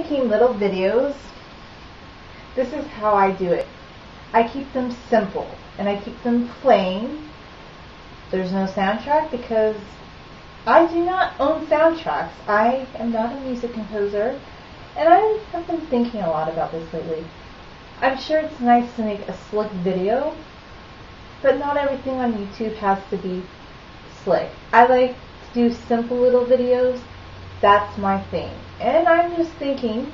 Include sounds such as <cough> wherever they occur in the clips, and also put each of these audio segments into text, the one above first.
making little videos, this is how I do it. I keep them simple and I keep them plain. There's no soundtrack because I do not own soundtracks. I am not a music composer and I have been thinking a lot about this lately. I'm sure it's nice to make a slick video, but not everything on YouTube has to be slick. I like to do simple little videos. That's my thing. And I'm just thinking,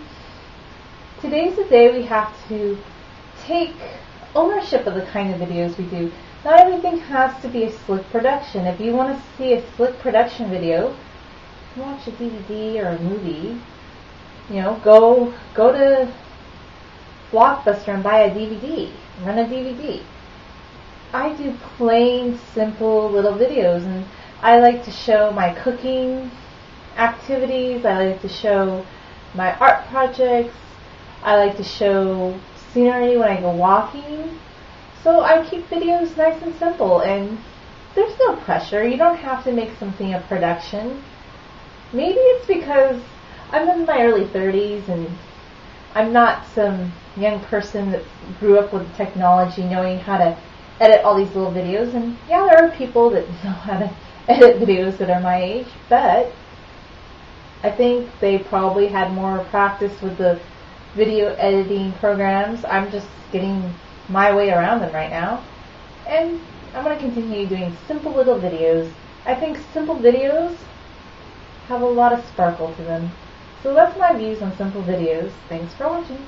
today's the day we have to take ownership of the kind of videos we do. Not everything has to be a slick production. If you want to see a slick production video, watch a DVD or a movie. You know, go go to Blockbuster and buy a DVD. Rent a DVD. I do plain, simple little videos, and I like to show my cooking activities. I like to show my art projects. I like to show scenery when I go walking. So I keep videos nice and simple and there's no pressure. You don't have to make something a production. Maybe it's because I'm in my early 30s and I'm not some young person that grew up with technology knowing how to edit all these little videos. And yeah, there are people that <laughs> know how to edit videos that are my age, but I think they probably had more practice with the video editing programs. I'm just getting my way around them right now. And I'm going to continue doing simple little videos. I think simple videos have a lot of sparkle to them. So that's my views on simple videos. Thanks for watching.